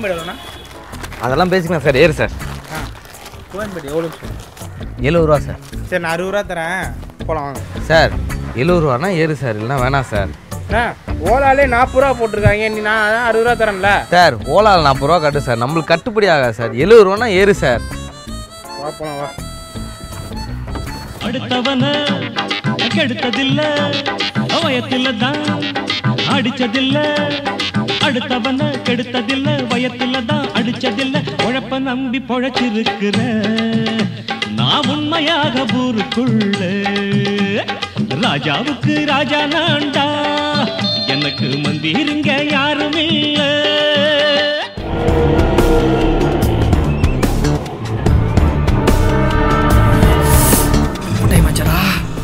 கோயம்பேடு எவ்வளோண்ணா அதெல்லாம் பேசிக்கலாம் சார் ஏறு சார் ஆ கோயம்பேடு எவ்வளோ சொல்லுங்க எழுபது ரூபா சார் சரி நான் அறுபது ரூபா தரேன். போகலாம் வாங்க. சார் எழுபது ரூபானா ஏறு சார் இல்லைனா வேணாம் சார் ஓலாலே நாற்பது ரூபா போட்டிருக்காங்க. நீ நான் அதான் அறுபது ரூபா தரேன்ல. சார் ஓலாவில் நாற்பது ரூபா கட்டு சார் நம்மளுக்கு கட்டுப்படி ஆகாது சார் எழுபது ரூபானா ஏறு சார் வா போலாம் வா. அடுத்தவன கெடுத்ததில்ல வயத்தில தான் அடிச்சதில்ல. அடுத்தவன கெடுத்ததில்ல. வயத்தில தான் அடிச்சதில்ல. உழப்ப நம்பி பொழைச்சிருக்கிற நான் உண்மையாக ஊருக்குள்ள. ராஜாவுக்கு ராஜா நான்டா. எனக்கு மந்திருங்க யாரும் இல்லை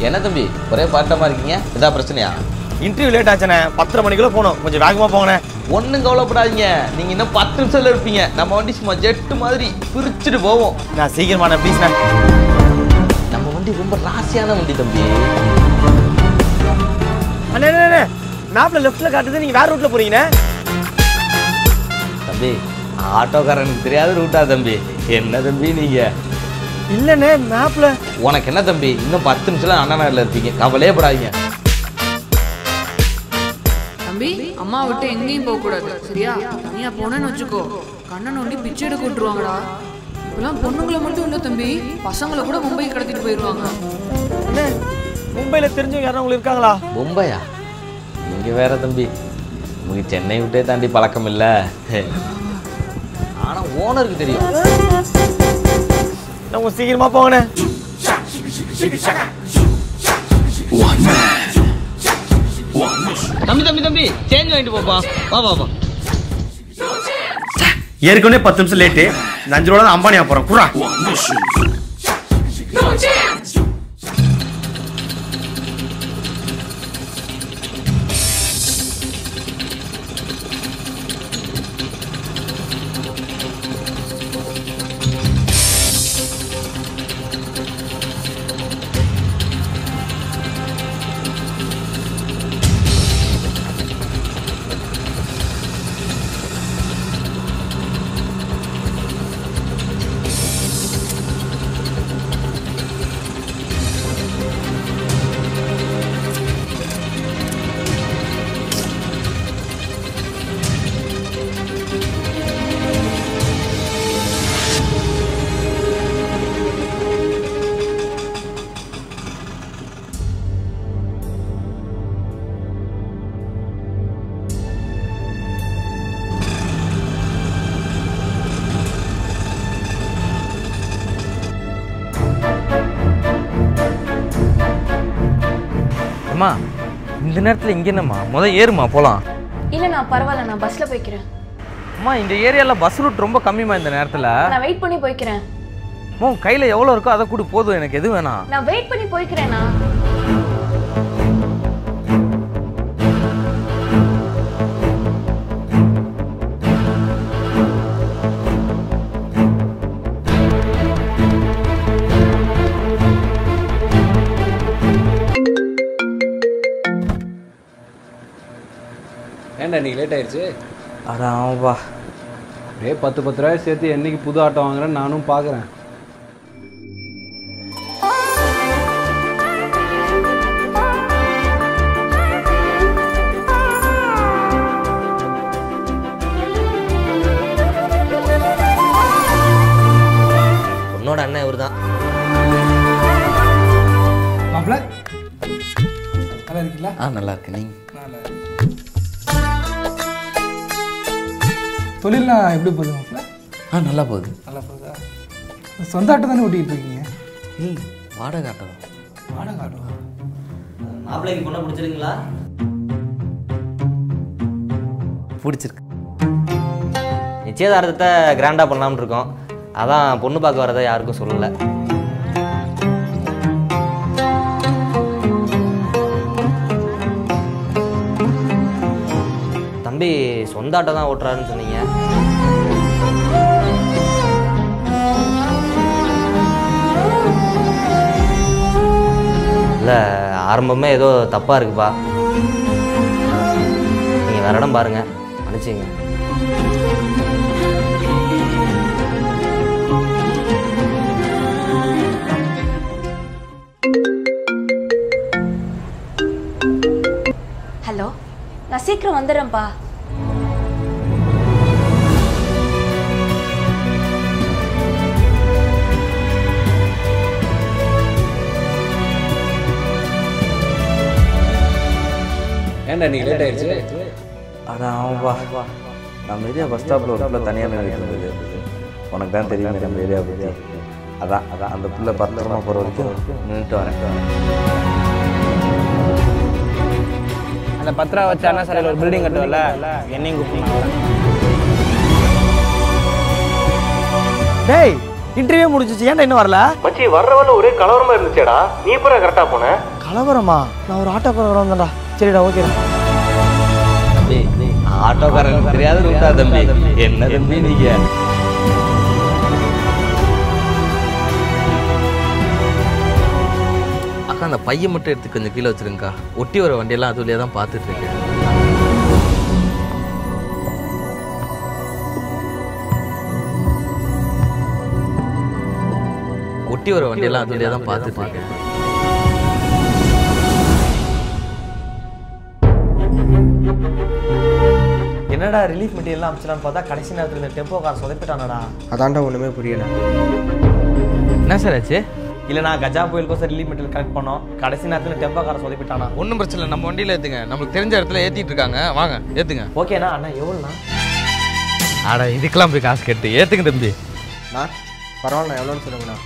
என்ன தம்பி? ஒரே பாட்டமாக இருக்கீங்க? இதா பிரச்சனையா? இன்டர்வியூ லேட் ஆச்சுண்ணே. பத்தரை மணிக்குள்ள போகணும். கொஞ்சம் வேகமாக போங்கண்ணே. ஒன்றும் கவலைப்படாதீங்க. நீங்கள் இன்னும் பத்து நிமிஷத்தில் இருப்பீங்க. நம்ம வண்டி சும்மா ஜெட்டு மாதிரி பிரிச்சுட்டு போவோம். நான் சீக்கிரமான ப்ளீஸ்ண்ணே நம்ம வண்டி ரொம்ப ராசியான வண்டி தம்பி. அண்ணே அண்ணே, மேப்பில் லெஃப்ட்டில் காட்டுது. நீங்கள் வேறு ரூட்டில் போறீங்கண்ணே. தம்பி ஆட்டோக்காரனுக்கு தெரியாத ரூட்டா தம்பி. என்ன தம்பி நீங்கள் இல்லைண்ணே மேப்பில் உனக்கு என்ன தம்பி? இன்னும் பத்து நிமிஷம் அண்ணா நகரில் இருப்பீங்க. கவலையே படாதீங்க. தம்பி அம்மா விட்டு எங்கேயும் போக கூடாது சரியா? தனியா போனேன்னு வச்சுக்கோ. கண்ணன் ஒண்டி பிச்சை எடுக்க விட்டுருவாங்கடா. இப்பெல்லாம் பொண்ணுங்களை மட்டும் இல்ல தம்பி பசங்களை கூட மும்பை கடத்திட்டு போயிடுவாங்க. மும்பையில் தெரிஞ்சவங்க யாரும் உங்களுக்கு இருக்காங்களா? மும்பையா? நீங்க வேற தம்பி. உங்களுக்கு சென்னை விட்டே தாண்டி பழக்கம் இல்லை. ஆனா ஓனருக்கு தெரியும். நான் கொஞ்சம் சீக்கிரமாக போங்கண்ணே. தம்பி தம்பி தம்பி சேஞ்ச் வாங்கிட்டு போப்பா வா வா வா. ஏற்கனவே பத்து நிமிஷம் லேட்டு இந்த அஞ்சு ரூபா தான் அம்பானியா போகிறோம் குறா அம்மா இந்த நேரத்தில் இங்கே என்னம்மா? முதல் ஏறுமா போகலாம் இல்ல நான் பரவாயில்ல நான் பஸ்ல போய்க்கிறேன். அம்மா இந்த ஏரியாவில் பஸ் ரூட் ரொம்ப கம்மிமா இந்த நேரத்தில். நான் வெயிட் பண்ணி போய்க்கிறேன். அம்மா கையில் எவ்வளோ இருக்கோ அதை கூட போதும் எனக்கு எது வேணாம். நான் வெயிட் பண்ணி போய்க்கிறேனா ஏன்டா லேட் ஆயிடுச்சு அட ஆமாப்பா. அப்படியே பத்து பத்து ரூபாய் சேர்த்து என்னைக்கு புது ஆட்டோ வாங்குறேன்னு நானும் பார்க்குறேன் உன்னோட அண்ணன் இவர் தான் நல்லா இருக்கீங்களா? ஆ நல்லா இருக்கு நீங்க? நல்லா தொழில்லாம் எப்படி போகுது மாப்பிள்ள? ஆ நல்லா போகுது. நல்லா போகுதா? சொந்த ஆட்டோ தானே ஓட்டிகிட்டு இருக்கீங்க? ம் வாடகை ஆட்டோ வாடகை ஆட்டோவா மாப்பிள்ளைக்கு பொண்ணை பிடிச்சிருங்களா? பிடிச்சிருக்கு. நிச்சயதார்த்தத்தை கிராண்டாக பண்ணலாம்னு இருக்கோம். அதான் பொண்ணு பார்க்க வரதை யாருக்கும் சொல்லலை. தம்பி சொந்த ஆட்டோ தான் ஓட்டுறாருன்னு சொன்னீங்க. இல்லை ஆரம்பமே ஏதோ தப்பாக இருக்குப்பா. நீங்கள் வேற இடம் பாருங்கள் மன்னிச்சிங்க ஹலோ? நான் சீக்கிரம் வந்துடுறேன்ப்பா. ஏன்டா நீ லேட் ஆயிடுச்சு? அதான் ஆமாப்பா நம்ம ஏரியா பஸ் ஸ்டாப்பில் ஒரு பிள்ளை தனியாக நின்றுட்டு இருந்தது. உனக்கு தான் தெரியுமே நம்ம ஏரியா பற்றி அதான் அதான் அந்த பிள்ளை பத்திரமா போகிற வரைக்கும் நின்றுட்டு வரேன். ரூபா வச்சு அண்ணா சாலையில் ஒரு பில்டிங் கட்டுவல என்னையும் கூப்பிட்டு டேய் இன்டர்வியூ முடிஞ்சிச்சு. ஏன்டா இன்னும் வரல? மச்சி வர்றவன ஒரே கலவரமா இருந்துச்சேடா. நீ எப்பறம் கரெக்டா போன. கலவரமா? நான் ஒரு ஆட்டோக்காரர் வந்தேன்டா சரிடா ஓகேடா ஆட்டோக்காரன் தெரியாத விட்டா தம்பி. என்ன தம்பி நீங்க? அக்கா அந்த பையன் மட்டும் எடுத்து கொஞ்சம் கீழே வச்சிருங்கக்கா. ஒட்டி வர வண்டியெல்லாம் அது வழியாக தான் பார்த்துட்டு இருக்கேன் ஒட்டி வர வண்டியெல்லாம் அது வழியாக தான் பார்த்துட்டு இருக்கேன் என்னடா ரிலீஃப் மெட்டீரியல் அமிச்சலான்னு பார்த்தா கடைசி நேரத்தில் இந்த டெம்போ கார் சொதப்பிட்டானடா. அதான்டா ஒன்றுமே புரியல. என்ன சார் ஆச்சு? இல்லை நான் கஜா புயலுக்கோசம் ரிலீஃப் மெட்டீரியல் கலெக்ட் பண்ணோம். கடைசி நேரத்தில் டெம்போ கார் சொதப்பிட்டானா? ஒன்றும் பிரச்சனை இல்லை நம்ம வண்டியில் ஏற்றுங்க நம்மளுக்கு தெரிஞ்ச இடத்துல ஏற்றிட்டு இருக்காங்க. வாங்க ஏற்றுங்க ஓகேண்ணா அண்ணா எவ்வளோண்ணா? ஆட இதுக்கெல்லாம் போய் காசு கேட்டு ஏற்றுங்க தம்பி. நான் பரவாயில்ல எவ்வளோன்னு சொல்லுங்கண்ணா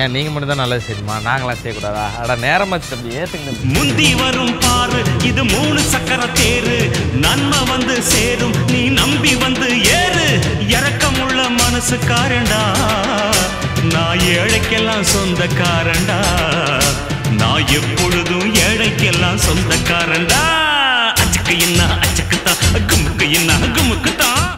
ஏன் நீங்கள் மட்டும் தான் நல்லது செய்யுமா நாங்களாம் செய்யக்கூடாதா? அட நேரமாச்சு தம்பி ஏற்றுங்க தம்பி. முந்தி வரும் பாரு இது மூணு சக்கர தேரு. நன்மை வந்து சேரும் நீ நம்பி வந்து ஏறு. இறக்கமுள்ள மனசுக்காரண்டா நான் ஏழைக்கெல்லாம் சொந்தக்காரண்டா நான் எப்பொழுதும் ஏழைக்கெல்லாம் சொந்தக்காரண்டா அச்சுக்கு என்ன அச்சுக்குத்தான் குமுக்கு என்ன குமுக்கு